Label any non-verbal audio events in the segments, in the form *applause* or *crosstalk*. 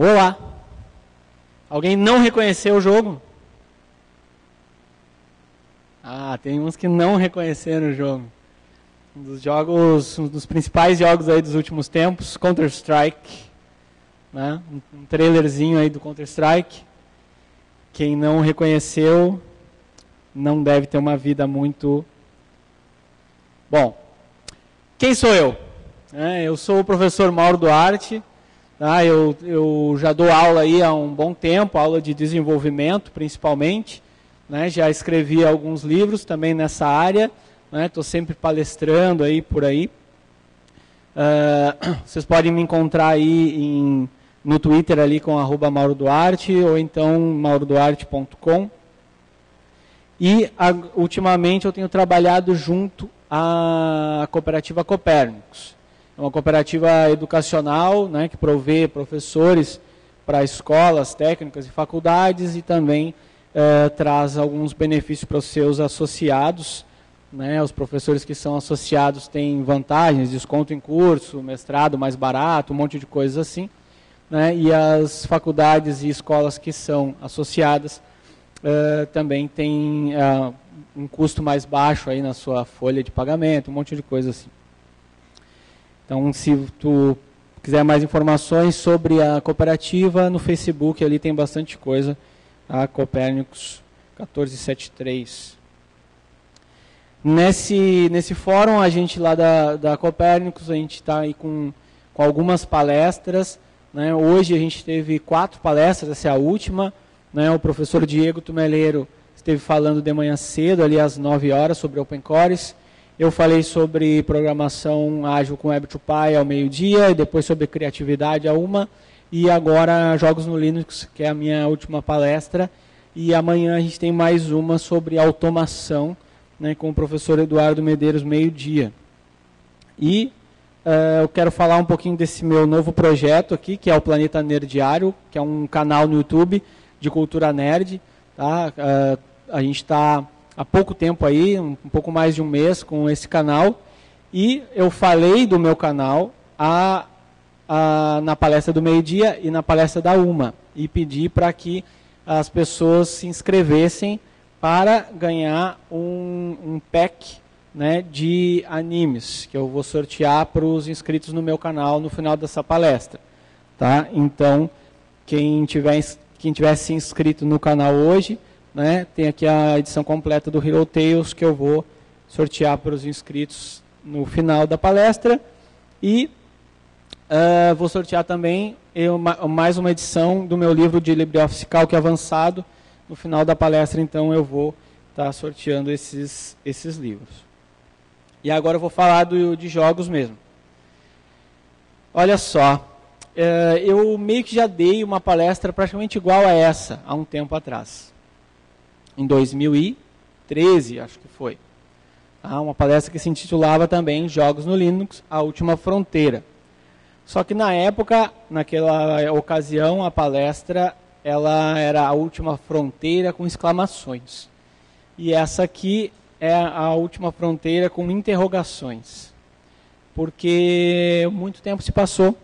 Olá! Alguém não reconheceu o jogo? Ah, tem uns que não reconheceram o jogo. Um dos jogos, um dos principais jogos aí dos últimos tempos, Counter-Strike. Né? Um trailerzinho aí do Counter-Strike. Quem não reconheceu não deve ter uma vida muito. Bom, quem sou eu? É, eu sou o professor Mauro Duarte. Tá? Eu, eu já dou aula aí há um bom tempo, aula de desenvolvimento principalmente. Né? Já escrevi alguns livros também nessa área. Estou né? sempre palestrando aí por aí. Uh, *clears throat* vocês podem me encontrar aí em, no Twitter ali com arroba Mauro Duarte ou então mauroduarte.com. E a, ultimamente eu tenho trabalhado junto à cooperativa Copérnicos. É uma cooperativa educacional né, que provê professores para escolas, técnicas e faculdades e também é, traz alguns benefícios para os seus associados. Né? Os professores que são associados têm vantagens, desconto em curso, mestrado mais barato, um monte de coisas assim. Né? E as faculdades e escolas que são associadas uh, também têm uh, um custo mais baixo aí na sua folha de pagamento, um monte de coisa assim. Então, se tu quiser mais informações sobre a cooperativa, no Facebook ali tem bastante coisa. A Copérnicos 1473. Nesse, nesse fórum, a gente lá da, da Copérnicos, a gente está aí com, com algumas palestras. Né? Hoje a gente teve quatro palestras, essa é a última. Né? O professor Diego Tumeleiro esteve falando de manhã cedo, ali às 9 horas, sobre Open Cores. Eu falei sobre programação ágil com Web2Py ao meio-dia, depois sobre criatividade a uma, e agora jogos no Linux, que é a minha última palestra. E amanhã a gente tem mais uma sobre automação, né, com o professor Eduardo Medeiros, meio-dia. E uh, eu quero falar um pouquinho desse meu novo projeto aqui, que é o Planeta Nerdiário, que é um canal no YouTube de cultura nerd. Tá? Uh, a gente está há pouco tempo aí, um, pouco mais de um mês com esse canal. E eu falei do meu canal a, a, na palestra do meio-dia e na palestra da UMA. E pedi para que as pessoas se inscrevessem para ganhar um, um pack né, de animes que eu vou sortear para os inscritos no meu canal no final dessa palestra. Tá? Então, quem tiver, quem tiver se inscrito no canal hoje né? Tem aqui a edição completa do Hero Tales que eu vou sortear para os inscritos no final da palestra. E uh, vou sortear também eu, mais uma edição do meu livro de LibreOffice Calc avançado. No final da palestra, então, eu vou estar tá sorteando esses, esses livros. E agora eu vou falar do, de jogos mesmo. Olha só, uh, eu meio que já dei uma palestra praticamente igual a essa, há um tempo atrás em 2013, acho que foi. Ah, uma palestra que se intitulava também Jogos no Linux, a última fronteira. Só que na época, naquela ocasião, a palestra ela era a última fronteira com exclamações. E essa aqui é a última fronteira com interrogações. Porque muito tempo se passou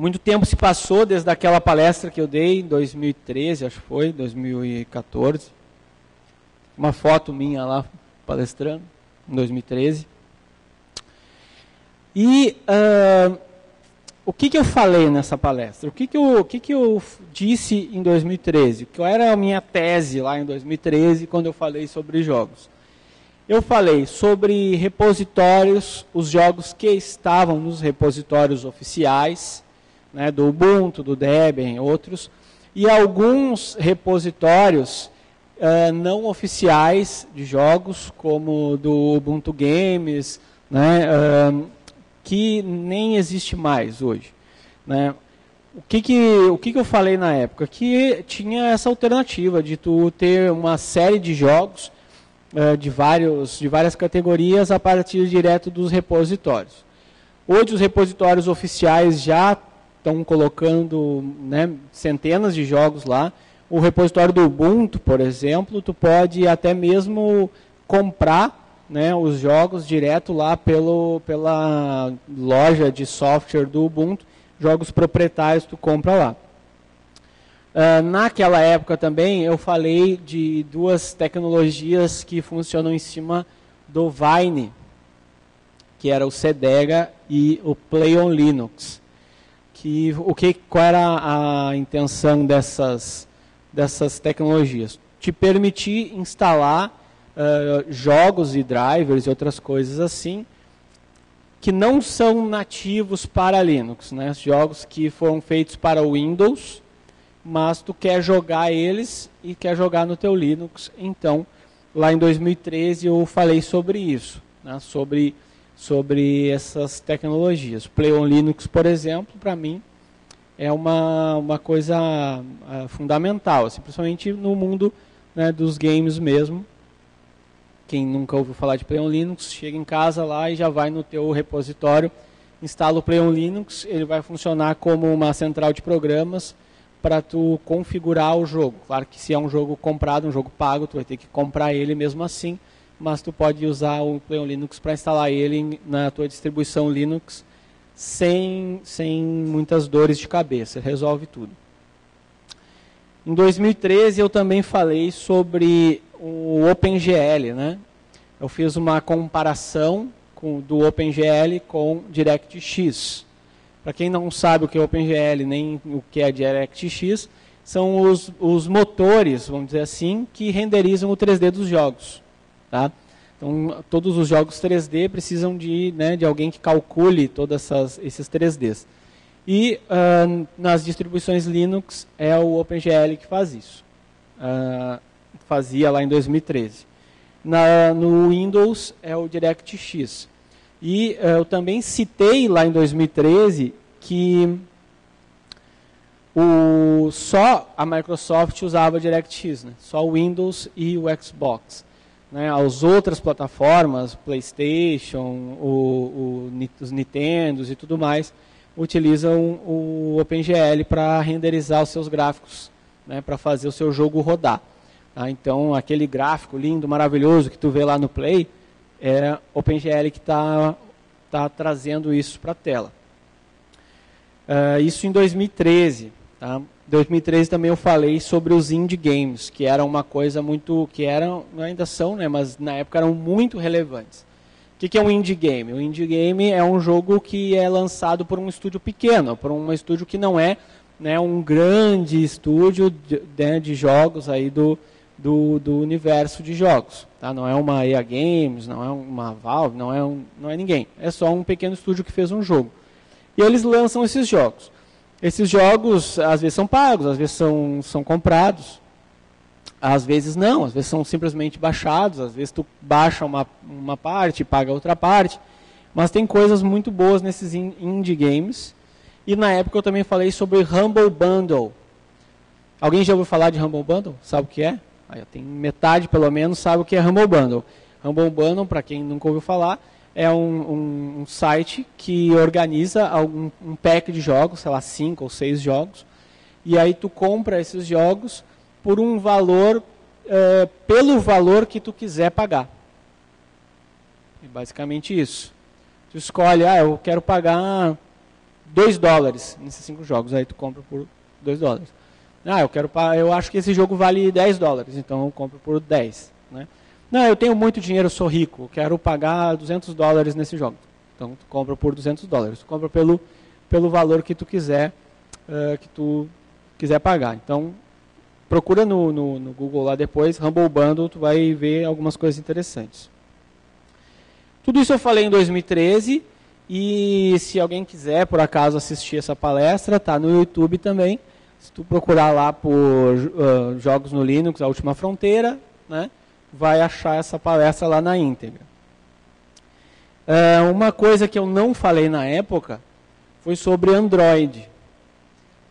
muito tempo se passou desde aquela palestra que eu dei em 2013, acho que foi, 2014. Uma foto minha lá palestrando, em 2013. E uh, o que, que eu falei nessa palestra? O que, que, eu, o que, que eu disse em 2013? Qual era a minha tese lá em 2013, quando eu falei sobre jogos? Eu falei sobre repositórios, os jogos que estavam nos repositórios oficiais, né, do Ubuntu, do Debian, outros, e alguns repositórios uh, não oficiais de jogos, como do Ubuntu Games, né, uh, que nem existe mais hoje. Né. O, que, que, o que, que eu falei na época? Que tinha essa alternativa de tu ter uma série de jogos uh, de, vários, de várias categorias a partir direto dos repositórios. Hoje os repositórios oficiais já estão colocando né, centenas de jogos lá. O repositório do Ubuntu, por exemplo, tu pode até mesmo comprar né, os jogos direto lá pelo, pela loja de software do Ubuntu jogos proprietários tu compra lá. Uh, naquela época também eu falei de duas tecnologias que funcionam em cima do Vine, que era o Cedega e o Play on Linux. Que, o que, qual era a intenção dessas, dessas tecnologias? Te permitir instalar uh, jogos e drivers e outras coisas assim, que não são nativos para Linux. Né? Jogos que foram feitos para Windows, mas tu quer jogar eles e quer jogar no teu Linux. Então, lá em 2013 eu falei sobre isso, né? sobre, sobre essas tecnologias. Play on Linux, por exemplo, para mim é uma, uma coisa uh, fundamental, assim, principalmente no mundo né, dos games mesmo. Quem nunca ouviu falar de Play on Linux, chega em casa lá e já vai no teu repositório, instala o Play on Linux, ele vai funcionar como uma central de programas, para tu configurar o jogo. Claro que se é um jogo comprado, um jogo pago, tu vai ter que comprar ele mesmo assim, mas tu pode usar o Play on Linux para instalar ele na tua distribuição Linux sem, sem muitas dores de cabeça, resolve tudo. Em 2013 eu também falei sobre o OpenGL, né? Eu fiz uma comparação com, do OpenGL com DirectX. Para quem não sabe o que é OpenGL nem o que é DirectX, são os, os motores, vamos dizer assim, que renderizam o 3D dos jogos. Tá? Então, todos os jogos 3D precisam de, né, de alguém que calcule todos esses 3Ds. E uh, nas distribuições Linux é o OpenGL que faz isso. Uh, fazia lá em 2013. Na, no Windows é o DirectX. E uh, eu também citei lá em 2013 que o, só a Microsoft usava DirectX, né? só o Windows e o Xbox. Né? As outras plataformas, PlayStation, o, o, os Nintendos e tudo mais, utilizam o OpenGL para renderizar os seus gráficos, né? para fazer o seu jogo rodar. Tá? Então, aquele gráfico lindo, maravilhoso que tu vê lá no Play, é OpenGL que está tá trazendo isso para a tela. Uh, isso em 2013. Tá? 2013 também eu falei sobre os indie games, que eram uma coisa muito, que eram, ainda são, né, mas na época eram muito relevantes. O que, que é um indie game? O indie game é um jogo que é lançado por um estúdio pequeno, por um estúdio que não é né, um grande estúdio de, né, de jogos aí do, do, do universo de jogos. Tá? Não é uma EA Games, não é uma Valve, não é, um, não é ninguém. É só um pequeno estúdio que fez um jogo. E eles lançam esses jogos. Esses jogos, às vezes, são pagos, às vezes são, são comprados. Às vezes não, às vezes são simplesmente baixados, às vezes tu baixa uma, uma parte paga outra parte. Mas tem coisas muito boas nesses indie games. E na época eu também falei sobre Humble Bundle. Alguém já ouviu falar de Humble Bundle? Sabe o que é? Aí tem metade, pelo menos, sabe o que é Humble Bundle. Humble Bundle, para quem nunca ouviu falar, é um, um, um site que organiza algum, um pack de jogos, sei lá, cinco ou seis jogos, e aí tu compra esses jogos por um valor, uh, pelo valor que tu quiser pagar. É basicamente isso. Tu escolhe, ah, eu quero pagar 2 dólares nesses cinco jogos, aí tu compra por 2 dólares. Ah, eu quero eu acho que esse jogo vale 10 dólares, então eu compro por 10. Né? Não, eu tenho muito dinheiro, sou rico, quero pagar 200 dólares nesse jogo. Então tu compra por 200 dólares. Tu compra pelo, pelo valor que tu quiser, uh, que tu quiser pagar. Então procura no, no, no, Google lá depois, Humble Bundle, tu vai ver algumas coisas interessantes. Tudo isso eu falei em 2013 e se alguém quiser por acaso assistir essa palestra, tá no YouTube também. Se tu procurar lá por uh, jogos no Linux, a última fronteira, né, vai achar essa palestra lá na íntegra. Uh, uma coisa que eu não falei na época foi sobre Android,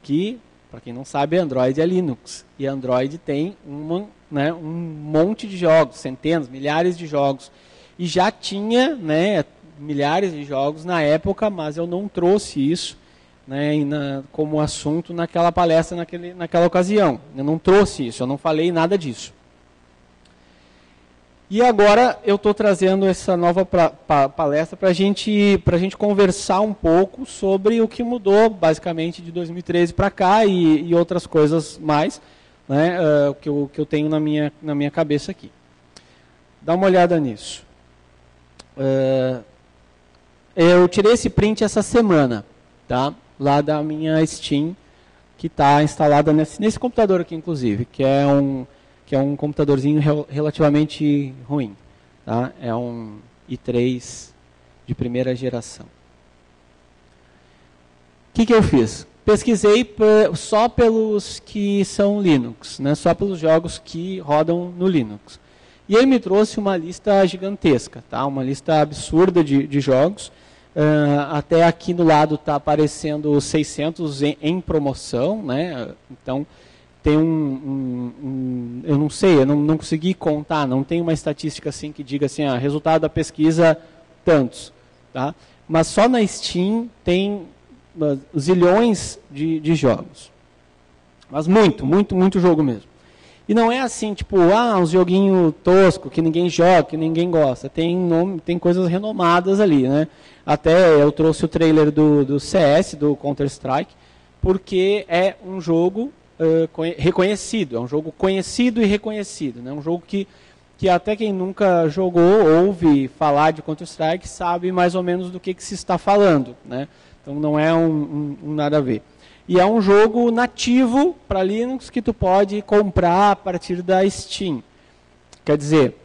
que, para quem não sabe, Android é Linux. E Android tem uma, né, um monte de jogos, centenas, milhares de jogos. E já tinha né, milhares de jogos na época, mas eu não trouxe isso né, na, como assunto naquela palestra, naquele, naquela ocasião. Eu não trouxe isso, eu não falei nada disso. E agora eu estou trazendo essa nova pra, pa, palestra para gente, a gente conversar um pouco sobre o que mudou, basicamente, de 2013 para cá e, e, outras coisas mais né, uh, que, eu, que eu tenho na minha, na minha cabeça aqui. Dá uma olhada nisso. Uh, eu tirei esse print essa semana, tá? lá da minha Steam, que está instalada nesse, nesse computador aqui, inclusive, que é um que é um computadorzinho relativamente ruim. Tá? É um i3 de primeira geração. O que, que eu fiz? Pesquisei só pelos que são Linux, né? só pelos jogos que rodam no Linux. E ele me trouxe uma lista gigantesca, tá? uma lista absurda de, de jogos. Uh, até aqui no lado está aparecendo 600 em, em promoção, né? então tem um, um, um, eu não sei, eu não, não consegui contar, não tem uma estatística assim que diga assim, ah, resultado da pesquisa tantos, tá? Mas só na Steam tem uh, zilhões de, de jogos, mas muito, muito, muito jogo mesmo. E não é assim, tipo, ah, um joguinho tosco que ninguém joga, que ninguém gosta. Tem nome, tem coisas renomadas ali, né? Até eu trouxe o trailer do, do CS, do Counter Strike, porque é um jogo uh, reconhecido. É um jogo conhecido e reconhecido. Né? Um jogo que, que até quem nunca jogou, ouve falar de Counter-Strike, sabe mais ou menos do que, que se está falando. Né? Então não é um, um, um nada a ver. E é um jogo nativo para Linux que tu pode comprar a partir da Steam. Quer dizer,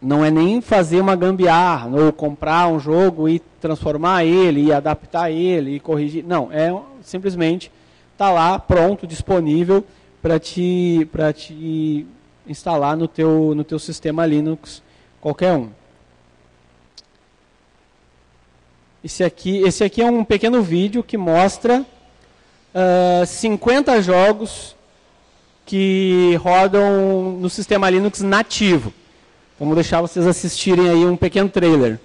não é nem fazer uma gambiarra, ou comprar um jogo e transformar ele, e adaptar ele, e corrigir. Não, é simplesmente está lá pronto, disponível para te, te instalar no teu, no teu sistema Linux, qualquer um. Esse aqui, esse aqui é um pequeno vídeo que mostra uh, 50 jogos que rodam no sistema Linux nativo. Vamos deixar vocês assistirem aí um pequeno trailer.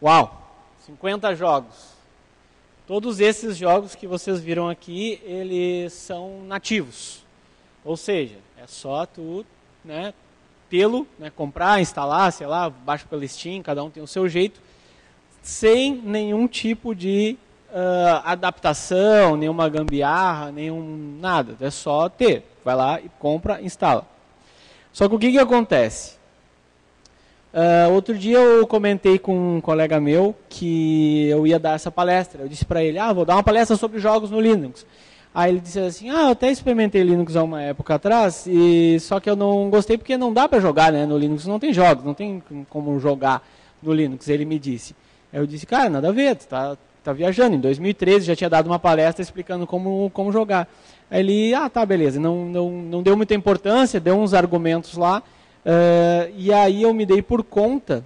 Uau, 50 jogos. Todos esses jogos que vocês viram aqui, eles são nativos. Ou seja, é só tu, né, pelo, né, comprar, instalar, sei lá, baixa pelo Steam, cada um tem o seu jeito, sem nenhum tipo de uh, adaptação, nenhuma gambiarra, nenhum nada. É só ter. Vai lá e compra, instala. Só que o que, que acontece? Uh, outro dia eu comentei com um colega meu que eu ia dar essa palestra. Eu disse para ele, ah, vou dar uma palestra sobre jogos no Linux. Aí ele disse assim, ah, eu até experimentei Linux há uma época atrás, e só que eu não gostei porque não dá para jogar né, no Linux, não tem jogos, não tem como jogar no Linux, ele me disse. Eu disse, cara, nada a ver, tu tá, tá viajando. Em 2013 já tinha dado uma palestra explicando como, como jogar. Aí ele, ah, tá, beleza. Não, não, não deu muita importância, deu uns argumentos lá. Uh, e aí eu me dei por conta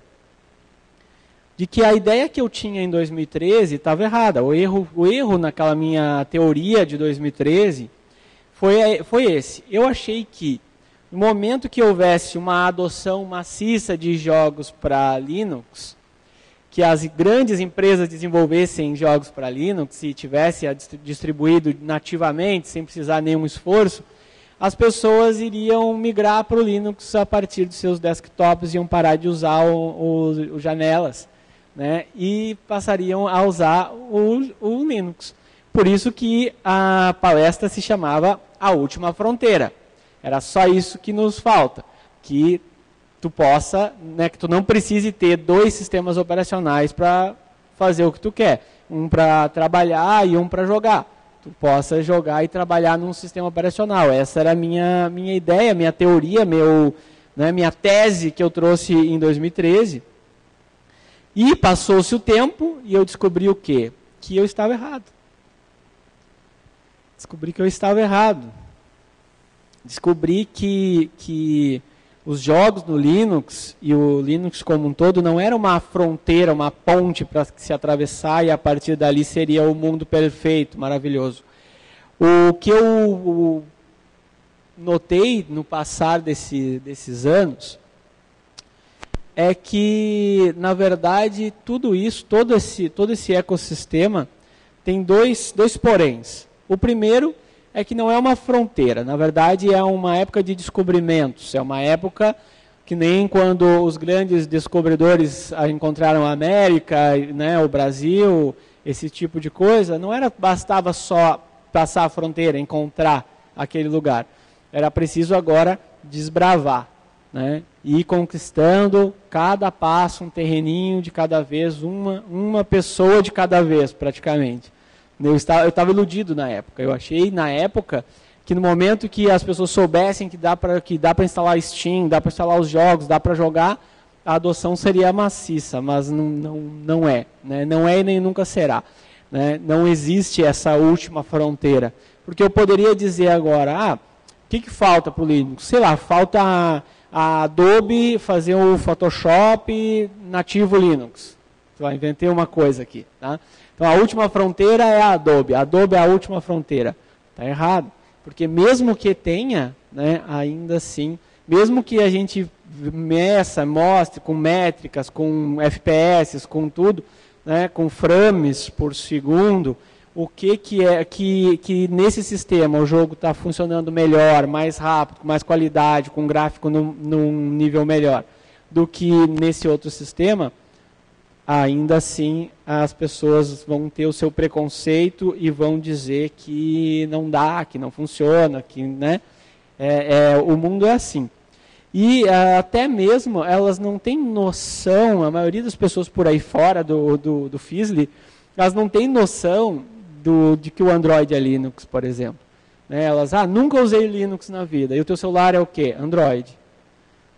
de que a ideia que eu tinha em 2013 estava errada. O erro, o erro naquela minha teoria de 2013 foi, foi esse. Eu achei que no momento que houvesse uma adoção maciça de jogos para Linux, que as grandes empresas desenvolvessem jogos para Linux e tivesse distribuído nativamente, sem precisar nenhum esforço, as pessoas iriam migrar para o Linux a partir dos seus desktops, iam parar de usar o, o, o janelas, né, e passariam a usar o, o Linux. Por isso que a palestra se chamava A Última Fronteira. Era só isso que nos falta, que tu possa, né, que tu não precise ter dois sistemas operacionais para fazer o que tu quer, um para trabalhar e um para jogar. Tu possa jogar e trabalhar num sistema operacional. Essa era a minha minha ideia, minha teoria, meu, né, minha tese que eu trouxe em 2013. E passou-se o tempo e eu descobri o quê? Que eu estava errado. Descobri que eu estava errado. Descobri que, que os jogos no Linux e o Linux como um todo não era uma fronteira, uma ponte para se atravessar e a partir dali seria o mundo perfeito, maravilhoso. O que eu notei no passar desse, desses anos é que, na verdade, tudo isso, todo esse, todo esse ecossistema tem dois, dois poréns. O primeiro é que não é uma fronteira, na verdade é uma época de descobrimentos, é uma época que nem quando os grandes descobridores encontraram a América, né, o Brasil, esse tipo de coisa, não era bastava só passar a fronteira, encontrar aquele lugar. Era preciso agora desbravar, né, ir conquistando cada passo um terreninho de cada vez, uma, uma pessoa de cada vez, praticamente. Eu estava, eu estava iludido na época. Eu achei na época que no momento que as pessoas soubessem que dá para que dá para instalar Steam, dá para instalar os jogos, dá para jogar, a adoção seria maciça, mas não, não, não é, né? não é e nem nunca será. Né? Não existe essa última fronteira. Porque eu poderia dizer agora, ah, o que, que falta para o Linux? Sei lá, falta a, a Adobe fazer o Photoshop nativo Linux. Inventei uma coisa aqui. Tá? Então a última fronteira é a Adobe. A Adobe é a última fronteira. Está errado. Porque mesmo que tenha, né, ainda assim, mesmo que a gente meça, mostre com métricas, com FPS, com tudo, né, com frames por segundo, o que, que é que, que nesse sistema o jogo está funcionando melhor, mais rápido, com mais qualidade, com gráfico num nível melhor do que nesse outro sistema, ainda assim as pessoas vão ter o seu preconceito e vão dizer que não dá, que não funciona, que né, é, é o mundo é assim. E uh, até mesmo elas não têm noção, a maioria das pessoas por aí fora do, do, do Fizzly, elas não têm noção do, de que o Android é Linux, por exemplo. Né? Elas, ah, nunca usei Linux na vida. E o teu celular é o quê? Android.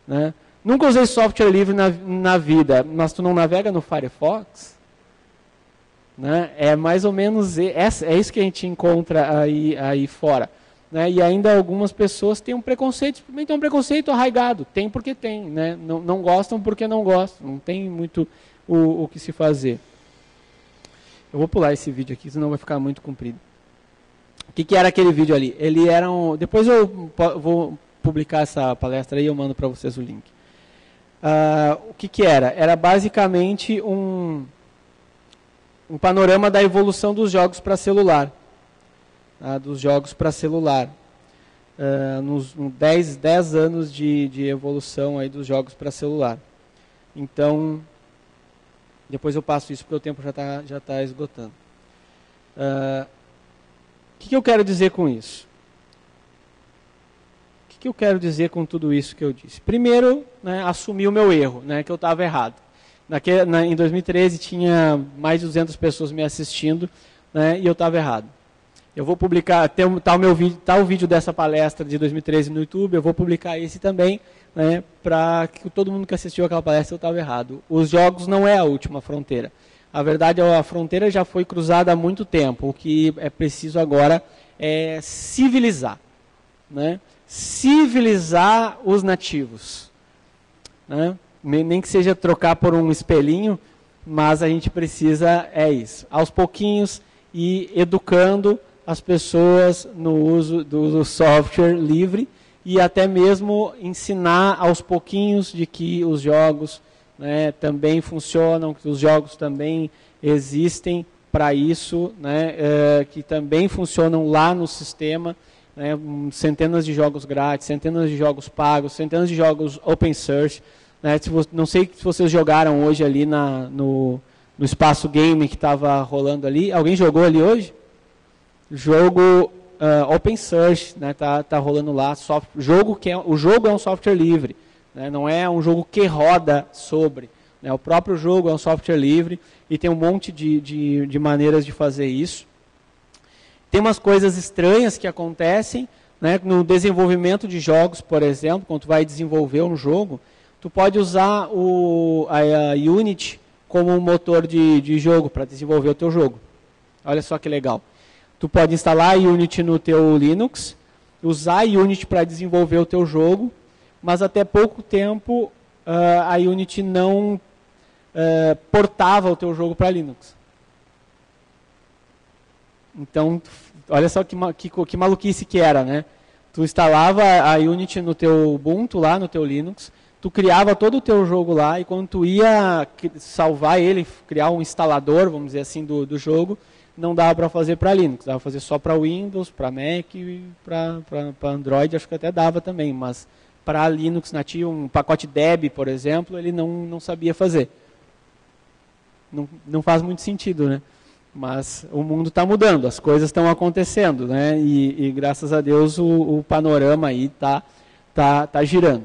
Né? Nunca usei software livre na, na vida, mas tu não navega no Firefox? Né? É mais ou menos é, é isso que a gente encontra aí, aí fora. Né? E ainda algumas pessoas têm um preconceito, simplesmente um preconceito arraigado. Tem porque tem, né? não, não gostam porque não gostam. Não tem muito o, o que se fazer. Eu vou pular esse vídeo aqui, senão vai ficar muito comprido. O que, que era aquele vídeo ali? Ele era um. Depois eu vou publicar essa palestra aí, eu mando para vocês o link. Uh, o que, que era? Era basicamente um, um panorama da evolução dos jogos para celular. Tá? Dos jogos para celular. Uh, nos 10, 10 anos de, de evolução aí dos jogos para celular. Então, depois eu passo isso porque o tempo já está já tá esgotando. Uh, o que, que eu quero dizer com isso? Que, eu quero dizer com tudo isso que eu disse? Primeiro, né, assumir o meu erro, né, que eu estava errado. Na, em 2013 tinha mais de 200 pessoas me assistindo né, e eu estava errado. Eu vou publicar, tem, tá o meu vídeo, tá o vídeo dessa palestra de 2013 no YouTube, eu vou publicar esse também, né, para que todo mundo que assistiu aquela palestra eu estava errado. Os jogos não é a última fronteira. A verdade é a fronteira já foi cruzada há muito tempo. O que é preciso agora é civilizar, né? Civilizar os nativos, né? Nem que seja trocar por um espelhinho, mas a gente precisa é isso. Aos pouquinhos e educando as pessoas no uso do software livre e até mesmo ensinar aos pouquinhos de que os jogos né, também funcionam, que os jogos também existem para isso, né, é, que também funcionam lá no sistema, né, centenas de jogos grátis, centenas de jogos pagos, centenas de jogos open source. Né, você, não sei se vocês jogaram hoje ali na, no, no espaço game que estava rolando ali. Alguém jogou ali hoje? jogo uh, open source, né, tá, tá rolando lá, soft, jogo que é, o jogo é um software livre, né, não é um jogo que roda sobre, né, o próprio jogo é um software livre e tem um monte de, de, de maneiras de fazer isso. Tem umas coisas estranhas que acontecem, né, no desenvolvimento de jogos, por exemplo, quando tu vai desenvolver um jogo, tu pode usar o, a, a Unity como um motor de, de jogo para desenvolver o teu jogo. Olha só que legal. Tu pode instalar a Unity no teu Linux, usar a Unity para desenvolver o teu jogo, mas até pouco tempo uh, a Unity não uh, portava o teu jogo para Linux. Então, olha só que, que, que maluquice que era, né? Tu instalava a Unity no teu Ubuntu, lá no teu Linux, tu criava todo o teu jogo lá, e quando tu ia salvar ele, criar um instalador, vamos dizer assim, do, do jogo, não dava para fazer para Linux, dava para fazer só para Windows, para Mac e para Android, acho que até dava também, mas para Linux nativo, um pacote Deb, por exemplo, ele não, não sabia fazer. Não, não faz muito sentido, né? Mas o mundo está mudando, as coisas estão acontecendo, né? E, e, graças a Deus o, o panorama aí está tá, tá girando.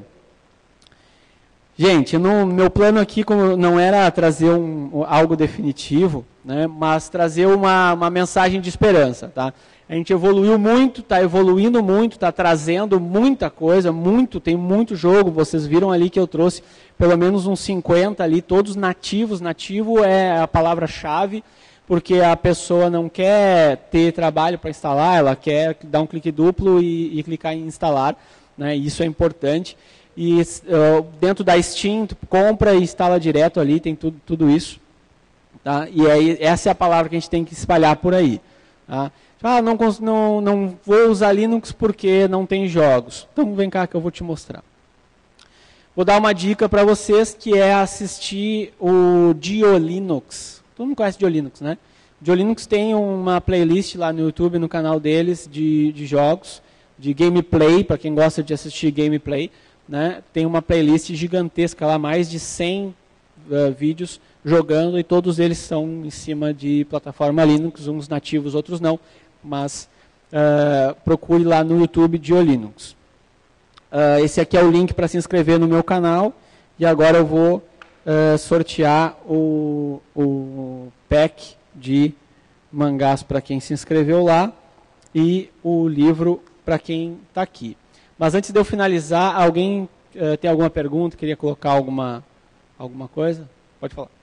Gente, no meu plano aqui não era trazer um, algo definitivo, né, mas trazer uma, uma mensagem de esperança. Tá? A gente evoluiu muito, está evoluindo muito, está trazendo muita coisa, muito, tem muito jogo. Vocês viram ali que eu trouxe pelo menos uns 50 ali, todos nativos. Nativo é a palavra-chave, porque a pessoa não quer ter trabalho para instalar, ela quer dar um clique duplo e, e clicar em instalar. Né, isso é importante e uh, dentro da Steam, compra e instala direto ali, tem tudo, tudo isso. Tá? E aí, essa é a palavra que a gente tem que espalhar por aí. Tá? Ah, não, não, não vou usar Linux porque não tem jogos. Então vem cá que eu vou te mostrar. Vou dar uma dica para vocês que é assistir o Diolinux. Todo mundo conhece Diolinux, né? Diolinux tem uma playlist lá no YouTube, no canal deles, de, de jogos, de gameplay, para quem gosta de assistir gameplay né, tem uma playlist gigantesca lá, mais de 100 uh, eh, vídeos jogando e todos eles são em cima de plataforma Linux, uns nativos, outros não, mas uh, procure lá no YouTube de Linux. Uh, esse aqui é o link para se inscrever no meu canal e agora eu vou uh, sortear o, o pack de mangás para quem se inscreveu lá e o livro para quem está aqui. Mas antes de eu finalizar, alguém uh, tem alguma pergunta? Queria colocar alguma, alguma coisa? Pode falar.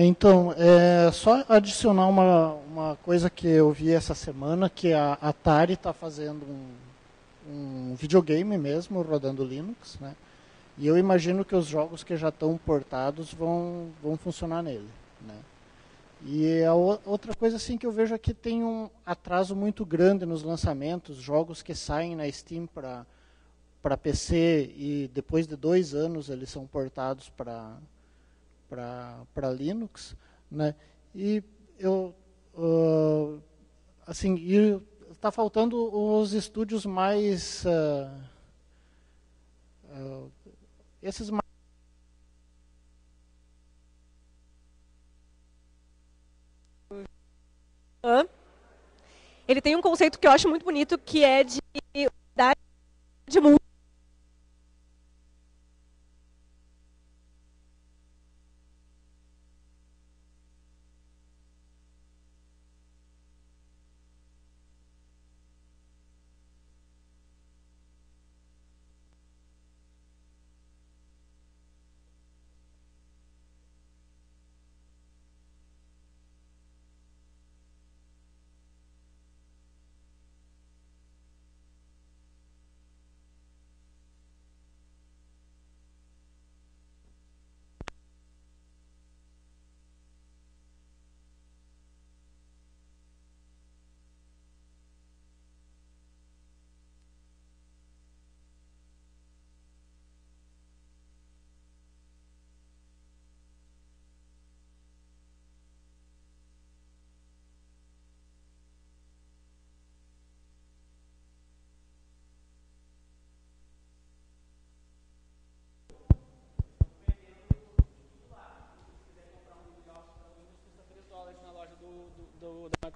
Então, é, só adicionar uma, uma coisa que eu vi essa semana, que a Atari está fazendo um, um videogame mesmo, rodando Linux, né? E eu imagino que os jogos que já estão portados vão, vão funcionar nele, né? E a outra coisa assim que eu vejo aqui tem um atraso muito grande nos lançamentos, jogos que saem na Steam para PC e depois de dois anos eles são portados para para Linux, né? E eu uh, assim está faltando os estúdios mais uh, uh, esses mais ele tem um conceito que eu acho muito bonito que é de de mundo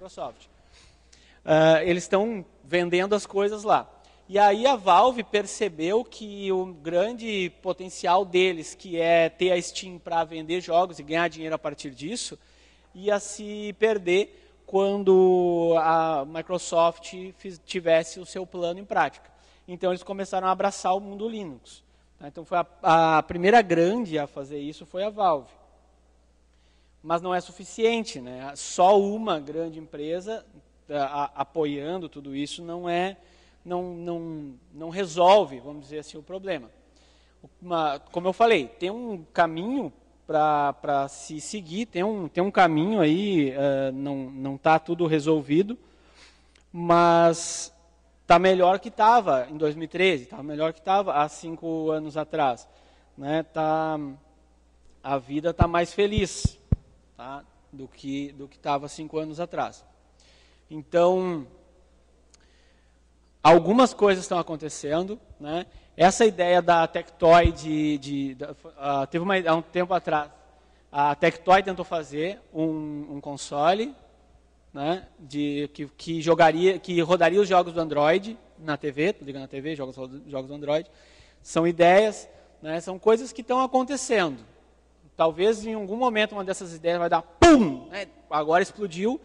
Microsoft. Uh, eles estão vendendo as coisas lá. E aí a Valve percebeu que o grande potencial deles, que é ter a Steam para vender jogos e ganhar dinheiro a partir disso, ia se perder quando a Microsoft tivesse o seu plano em prática. Então eles começaram a abraçar o mundo Linux. Tá? Então foi a, a primeira grande a fazer isso foi a Valve mas não é suficiente. Né? Só uma grande empresa a, apoiando tudo isso não é, não, não, não resolve, vamos dizer assim, o problema. Uma, como eu falei, tem um caminho para se seguir, tem um, tem um caminho aí, uh, não está tudo resolvido, mas está melhor que estava em 2013, está melhor que estava há cinco anos atrás. Né? Tá, a vida está mais feliz tá? do que do que estava cinco anos atrás. Então, algumas coisas estão acontecendo, né? Essa ideia da Tectoy de, de, de uh, teve uma, há um tempo atrás, a Tectoy tentou fazer um, um console, né? De que, que jogaria, que rodaria os jogos do Android na TV, liga na TV, jogos jogos do Android. São ideias, né? São coisas que estão acontecendo. Talvez em algum momento uma dessas ideias vai dar pum, né? agora explodiu,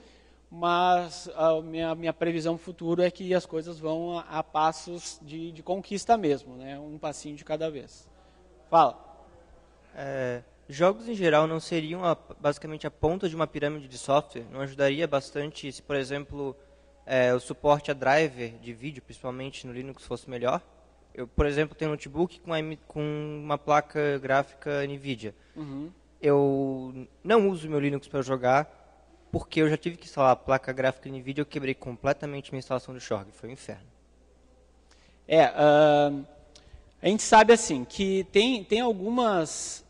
mas a minha, minha previsão futuro é que as coisas vão a, a passos de, de, conquista mesmo, né? um passinho de cada vez. Fala. É, jogos em geral não seriam a, basicamente a ponta de uma pirâmide de software? Não ajudaria bastante se, por exemplo, é, o suporte a driver de vídeo, principalmente no Linux, fosse melhor? Eu, por exemplo, tenho um notebook com, com uma placa gráfica NVIDIA. Uhum. Eu não uso meu Linux para jogar, porque eu já tive que instalar a placa gráfica NVIDIA, eu quebrei completamente minha instalação do Shorg, foi um inferno. É, uh, a gente sabe assim, que tem, tem algumas...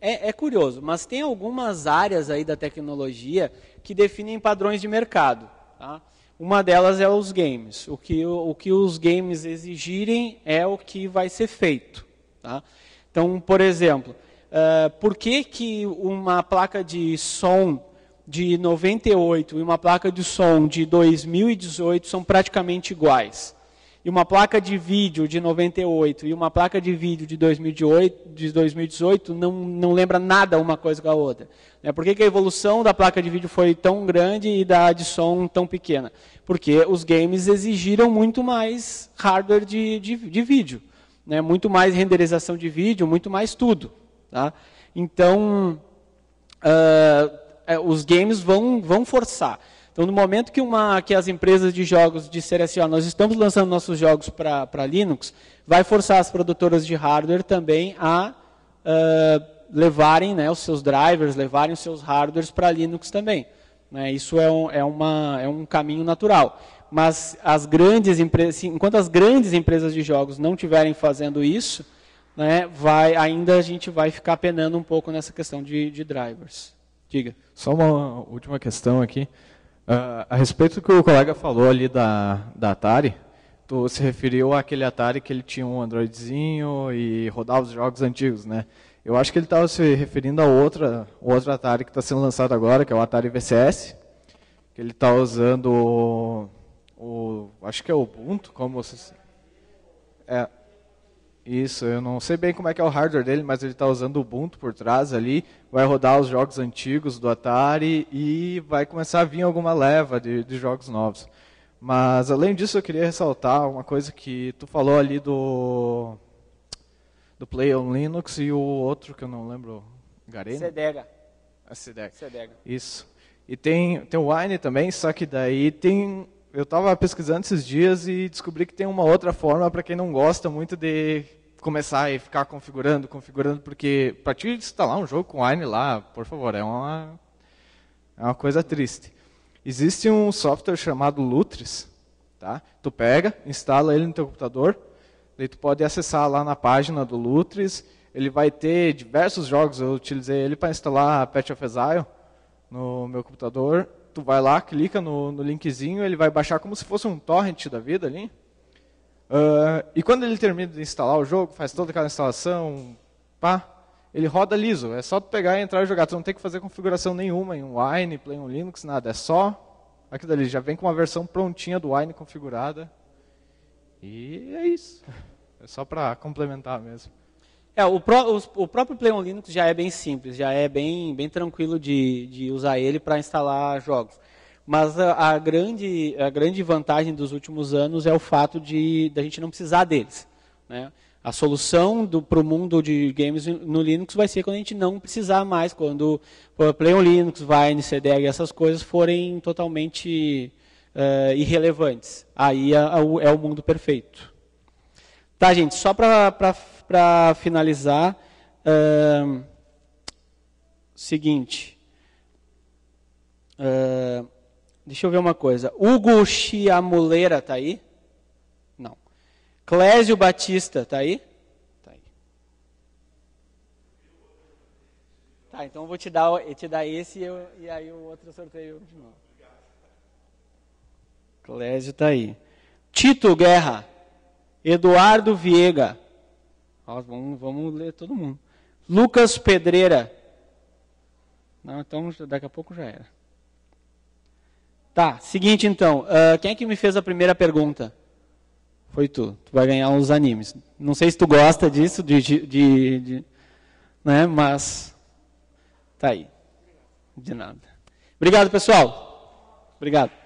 É, é curioso, mas tem algumas áreas aí da tecnologia que definem padrões de mercado. Tá? Uma delas é os games. O que, o que os games exigirem é o que vai ser feito. Tá? Então, por exemplo, uh, por que, que uma placa de som de 98 e uma placa de som de 2018 são praticamente iguais? E uma placa de vídeo de 98 e uma placa de vídeo de 2018, de 2018 não, não lembra nada uma coisa com a outra. Né? Por que, que a evolução da placa de vídeo foi tão grande e da de som tão pequena? Porque os games exigiram muito mais hardware de, de, de vídeo, né? muito mais renderização de vídeo, muito mais tudo. Tá? Então, uh, os games vão, vão forçar. Então, no momento que, uma, que as empresas de jogos disserem assim, ó, nós estamos lançando nossos jogos para Linux, vai forçar as produtoras de hardware também a uh, levarem né, os seus drivers, levarem os seus hardwares para Linux também. Né, isso é um, é, uma, é um caminho natural. Mas as grandes empresas, enquanto as grandes empresas de jogos não estiverem fazendo isso, né, vai, ainda a gente vai ficar penando um pouco nessa questão de, de drivers. Diga. Só uma última questão aqui. Uh, a respeito do que o colega falou ali da, da Atari, tu se referiu àquele Atari que ele tinha um Androidzinho e rodava os jogos antigos, né? Eu acho que ele estava se referindo a outra, outra Atari que está sendo lançado agora, que é o Atari VCS, que ele está usando o, o, acho que é o Ubuntu, como você... É, isso, eu não sei bem como é que é o hardware dele, mas ele está usando o Ubuntu por trás ali, vai rodar os jogos antigos do Atari e vai começar a vir alguma leva de, de jogos novos. Mas além disso, eu queria ressaltar uma coisa que tu falou ali do do Play on Linux e o outro que eu não lembro, Garena? Cedega. A Cedega. Cedega. Isso. E tem tem o Wine também, só que daí tem eu estava pesquisando esses dias e descobri que tem uma outra forma para quem não gosta muito de começar e ficar configurando, configurando, porque para te instalar um jogo com Wine lá, por favor, é uma, é uma coisa triste. Existe um software chamado Lutris, tá? Tu pega, instala ele no teu computador, daí tu pode acessar lá na página do Lutris, ele vai ter diversos jogos, eu utilizei ele para instalar Patch of Exile no meu computador, tu vai lá, clica no, no linkzinho, ele vai baixar como se fosse um torrent da vida ali. Uh, e quando ele termina de instalar o jogo, faz toda aquela instalação, pá, ele roda liso. É só tu pegar e entrar e jogar. Tu não tem que fazer configuração nenhuma em um Wine, Play um Linux, nada. É só aquilo ali. Já vem com uma versão prontinha do Wine configurada. E é isso. É só para complementar mesmo. É, o, pro, o, próprio Play Linux já é bem simples, já é bem, bem tranquilo de, de usar ele para instalar jogos. Mas a, a, grande, a grande vantagem dos últimos anos é o fato de, de a gente não precisar deles. Né? A solução para o mundo de games no Linux vai ser quando a gente não precisar mais, quando o Play Linux, Vine, CDR, essas coisas forem totalmente uh, irrelevantes. Aí é, é, o mundo perfeito. Tá, gente, só para para finalizar, uh, seguinte. Uh, deixa eu ver uma coisa. Hugo Chiamuleira está aí? Não. Clésio Batista está aí? Está aí. Tá, então eu vou te dar, te dar esse e, eu, e aí o outro sorteio de novo. Clésio está aí. Tito Guerra. Eduardo Viega. Vamos, vamos ler todo mundo. Lucas Pedreira. Não, então daqui a pouco já era. Tá, seguinte então. Uh, quem é que me fez a primeira pergunta? Foi tu. Tu vai ganhar uns animes. Não sei se tu gosta disso, de, de, de, de né? Mas tá aí. De nada. Obrigado, pessoal. Obrigado.